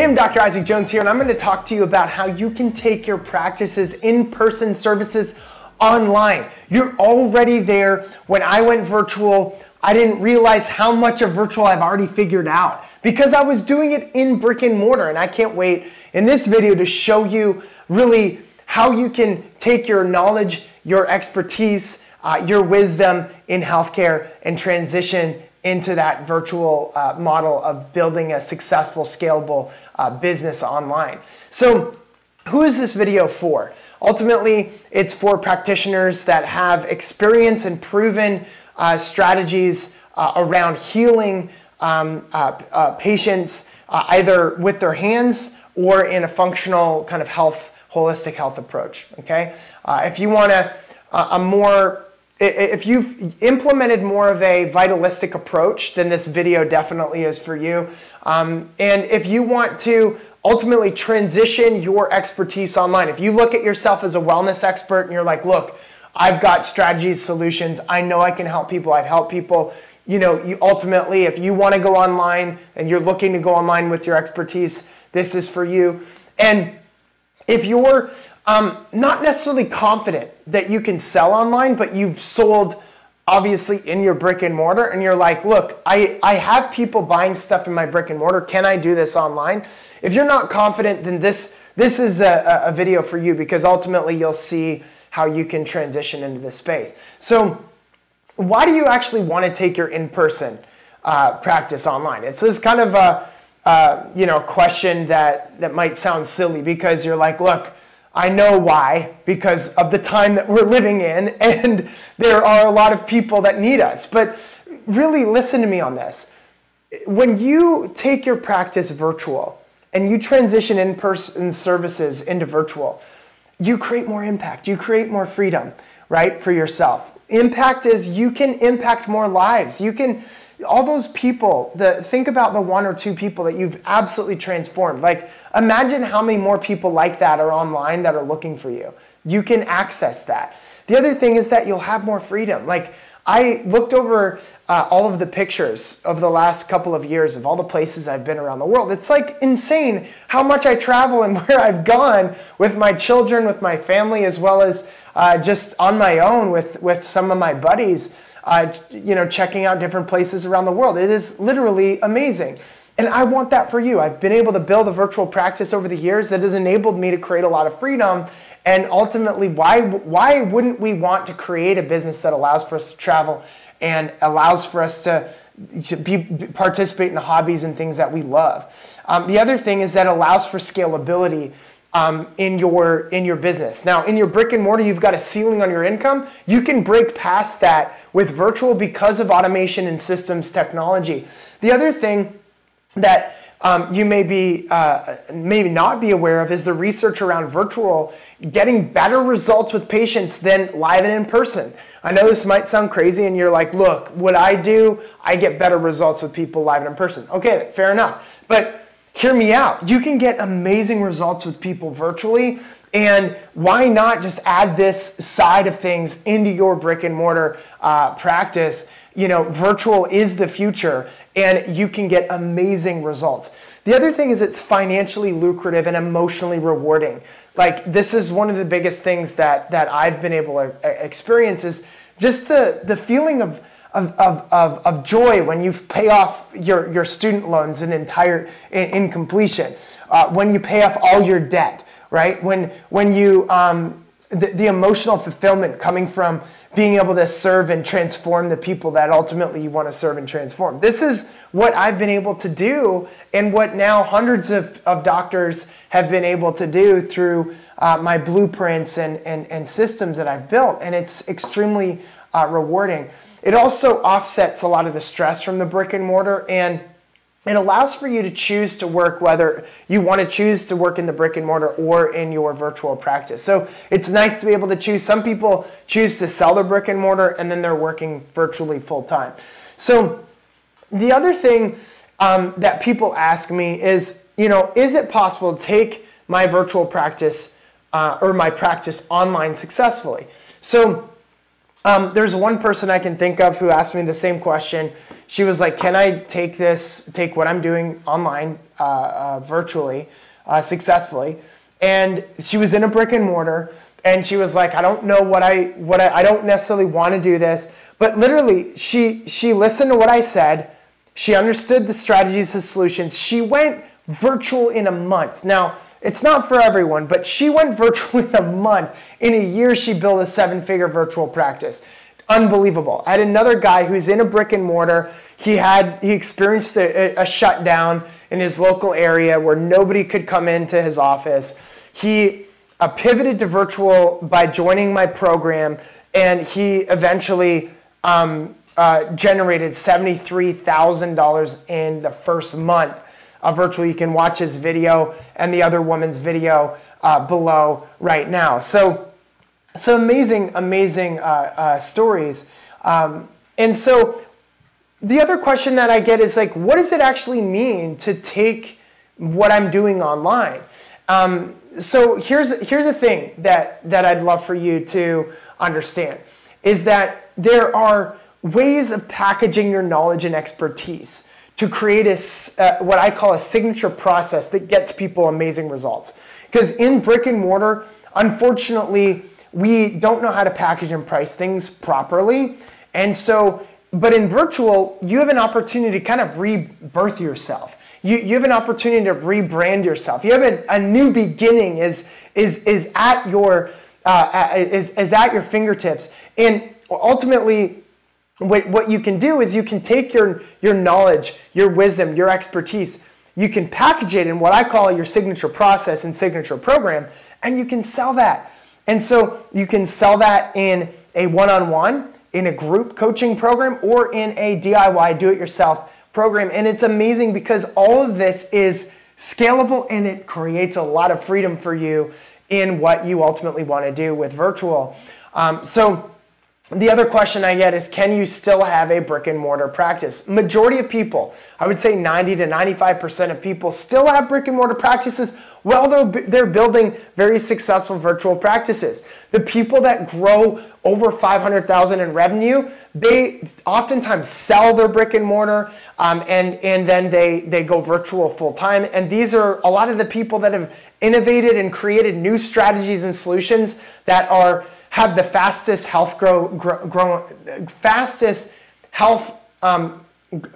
Hey, I'm Dr. Isaac Jones here, and I'm going to talk to you about how you can take your practices in person services online. You're already there. When I went virtual, I didn't realize how much of virtual I've already figured out because I was doing it in brick and mortar. And I can't wait in this video to show you really how you can take your knowledge, your expertise, uh, your wisdom in healthcare and transition into that virtual uh, model of building a successful, scalable uh, business online. So, who is this video for? Ultimately, it's for practitioners that have experience and proven uh, strategies uh, around healing um, uh, uh, patients either with their hands or in a functional kind of health, holistic health approach. Okay, if you want a, a more if you've implemented more of a vitalistic approach, then this video definitely is for you. Um, and if you want to ultimately transition your expertise online, if you look at yourself as a wellness expert and you're like, look, I've got strategies, solutions, I know I can help people, I've helped people. You know, you ultimately, if you want to go online and you're looking to go online with your expertise, this is for you. And if you're um, not necessarily confident that you can sell online, but you've sold obviously in your brick and mortar and you're like, look, I, I have people buying stuff in my brick and mortar. Can I do this online? If you're not confident, then this, this is a, a video for you because ultimately you'll see how you can transition into this space. So why do you actually want to take your in-person uh, practice online? It's this kind of a, uh, you know, question that, that might sound silly because you're like, look, I know why, because of the time that we're living in, and there are a lot of people that need us. But really, listen to me on this. When you take your practice virtual and you transition in person services into virtual, you create more impact, you create more freedom, right, for yourself. Impact is you can impact more lives. You can all those people the think about the one or two people that you've absolutely transformed. Like imagine how many more people like that are online that are looking for you. You can access that. The other thing is that you'll have more freedom. Like i looked over uh, all of the pictures of the last couple of years of all the places i've been around the world it's like insane how much i travel and where i've gone with my children with my family as well as uh, just on my own with with some of my buddies uh, you know, checking out different places around the world. It is literally amazing. And I want that for you. I've been able to build a virtual practice over the years that has enabled me to create a lot of freedom. And ultimately, why, why wouldn't we want to create a business that allows for us to travel and allows for us to, to be, participate in the hobbies and things that we love? Um, the other thing is that allows for scalability um, in your in your business. Now, in your brick and mortar, you've got a ceiling on your income. You can break past that with virtual because of automation and systems technology. The other thing that um, you may be uh, maybe not be aware of is the research around virtual getting better results with patients than live and in person. I know this might sound crazy, and you're like, "Look, what I do, I get better results with people live and in person." Okay, fair enough, but hear me out. You can get amazing results with people virtually. And why not just add this side of things into your brick and mortar uh, practice? You know, virtual is the future and you can get amazing results. The other thing is it's financially lucrative and emotionally rewarding. Like this is one of the biggest things that that I've been able to uh, experience is just the the feeling of of, of, of, of joy when you pay off your, your student loans in entire in, in completion, uh, when you pay off all your debt, right? When, when you, um, the, the emotional fulfillment coming from being able to serve and transform the people that ultimately you want to serve and transform. This is what I've been able to do, and what now hundreds of, of doctors have been able to do through uh, my blueprints and, and, and systems that I've built. And it's extremely uh, rewarding. It also offsets a lot of the stress from the brick and mortar and it allows for you to choose to work whether you want to choose to work in the brick and mortar or in your virtual practice. So it's nice to be able to choose. Some people choose to sell their brick and mortar and then they're working virtually full time. So the other thing um, that people ask me is, you know, is it possible to take my virtual practice uh, or my practice online successfully? So Um, there's one person I can think of who asked me the same question. She was like, "Can I take this, take what I'm doing online, uh, uh, virtually, uh, successfully?" And she was in a brick and mortar, and she was like, "I don't know what I, what I, I don't necessarily want to do this." But literally, she she listened to what I said. She understood the strategies and solutions. She went virtual in a month. Now it's not for everyone, but she went virtual in a month. In a year, she built a seven figure virtual practice. Unbelievable. I had another guy who's in a brick and mortar. He had he experienced a, a shutdown in his local area where nobody could come into his office. He uh, pivoted to virtual by joining my program, and he eventually um, uh, generated $73,000 in the first month uh, virtual. You can watch his video and the other woman's video uh, below right now. So, so amazing, amazing uh, uh, stories. Um, and so, the other question that I get is like, what does it actually mean to take what I'm doing online? Um, so here's here's a thing that that I'd love for you to understand is that there are ways of packaging your knowledge and expertise to create a, uh, what I call a signature process that gets people amazing results. Because in brick and mortar, unfortunately, we don't know how to package and price things properly. And so, but in virtual, you have an opportunity to kind of rebirth yourself. You, you have an opportunity to rebrand yourself. You have a, a new beginning is, is, is, at your, uh, is, is at your fingertips. And ultimately, what, what you can do is you can take your, your knowledge, your wisdom, your expertise, you can package it in what I call your signature process and signature program, and you can sell that. And so you can sell that in a one on one, in a group coaching program, or in a DIY do it yourself program. And it's amazing because all of this is scalable and it creates a lot of freedom for you in what you ultimately want to do with virtual. Um, so, the other question I get is can you still have a brick and mortar practice? Majority of people, I would say 90 to 95% of people still have brick and mortar practices while they're, they're building very successful virtual practices. The people that grow over 500,000 in revenue, they oftentimes sell their brick and mortar um, and, and then they, they go virtual full time. And these are a lot of the people that have innovated and created new strategies and solutions that are have the fastest health grow, grow, grow fastest health um,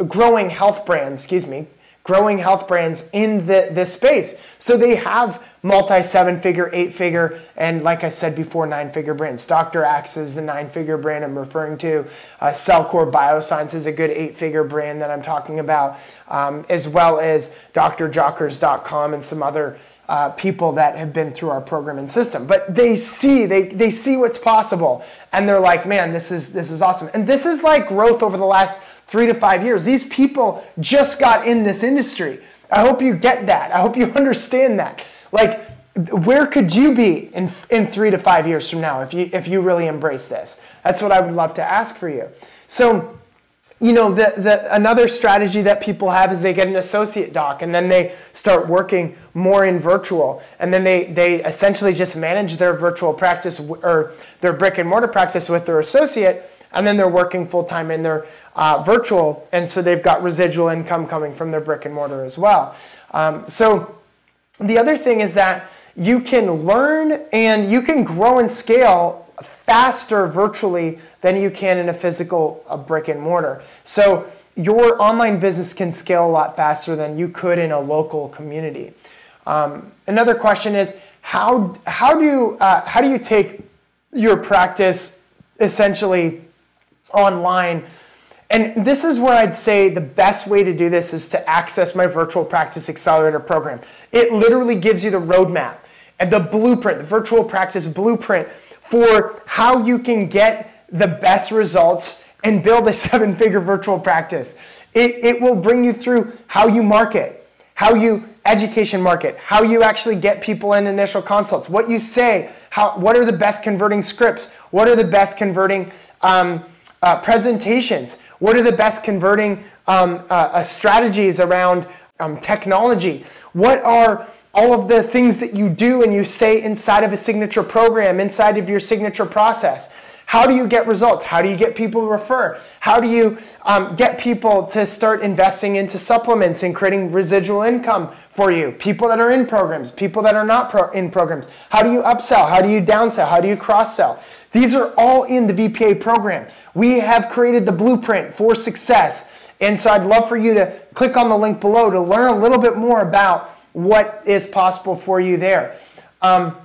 growing health brands, excuse me, growing health brands in the, this space. So they have multi seven figure, eight figure, and like I said before, nine figure brands. Dr. Axe is the nine figure brand I'm referring to. Uh, Cellcore Bioscience is a good eight figure brand that I'm talking about, um, as well as drjockers.com and some other uh, people that have been through our program and system. But they see they, they see what's possible and they're like man this is this is awesome. And this is like growth over the last three to five years. These people just got in this industry. I hope you get that. I hope you understand that. Like where could you be in, in three to five years from now if you if you really embrace this? That's what i would love to ask for you. So you know, the, the, another strategy that people have is they get an associate doc and then they start working more in virtual. And then they, they essentially just manage their virtual practice or their brick and mortar practice with their associate. And then they're working full time in their uh, virtual. And so they've got residual income coming from their brick and mortar as well. Um, so the other thing is that you can learn and you can grow and scale faster virtually than you can in a physical a brick and mortar. So your online business can scale a lot faster than you could in a local community. Um, another question is how, how, do, uh, how do you take your practice essentially online? And this is where I'd say the best way to do this is to access my virtual practice accelerator program. It literally gives you the roadmap and the blueprint, the virtual practice blueprint for how you can get the best results and build a seven figure virtual practice. It, it will bring you through how you market, how you education market, how you actually get people in initial consults, what you say, how, what are the best converting scripts, what are the best converting um, uh, presentations, what are the best converting um, uh, uh, strategies around um, technology, what are all of the things that you do and you say inside of a signature program, inside of your signature process. How do you get results? How do you get people to refer? How do you um, get people to start investing into supplements and creating residual income for you? People that are in programs, people that are not pro- in programs. How do you upsell? How do you downsell? How do you cross sell? These are all in the VPA program. We have created the blueprint for success. And so I'd love for you to click on the link below to learn a little bit more about what is possible for you there. Um,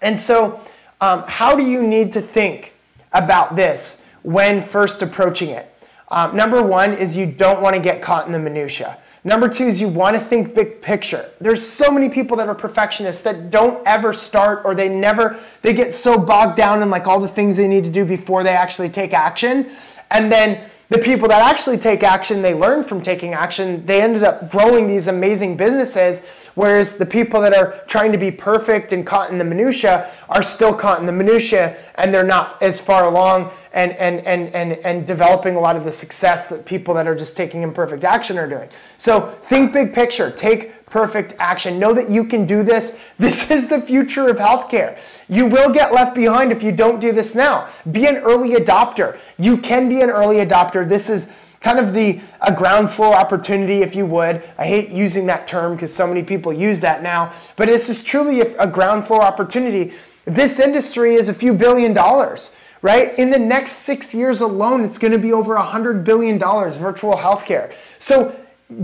and so, um, how do you need to think about this when first approaching it? Um, number one is you don't want to get caught in the minutia. Number two is you want to think big picture. There's so many people that are perfectionists that don't ever start or they never, they get so bogged down in like all the things they need to do before they actually take action. And then the people that actually take action, they learn from taking action, they ended up growing these amazing businesses Whereas the people that are trying to be perfect and caught in the minutia are still caught in the minutia and they're not as far along and, and, and, and, and developing a lot of the success that people that are just taking imperfect action are doing. So think big picture, take perfect action. Know that you can do this. This is the future of healthcare. You will get left behind if you don't do this now. Be an early adopter. You can be an early adopter. This is kind of the a ground floor opportunity, if you would. I hate using that term because so many people use that now, but this is truly a, a ground floor opportunity. This industry is a few billion dollars, right? In the next six years alone, it's going to be over a hundred billion dollars virtual healthcare. So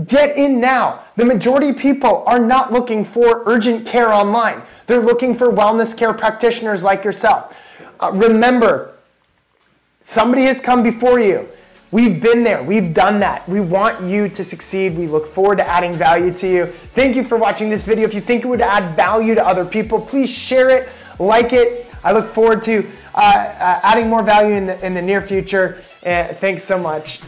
get in now. The majority of people are not looking for urgent care online. They're looking for wellness care practitioners like yourself. Uh, remember, somebody has come before you. We've been there. We've done that. We want you to succeed. We look forward to adding value to you. Thank you for watching this video. If you think it would add value to other people, please share it, like it. I look forward to uh, uh, adding more value in the, in the near future. Uh, thanks so much.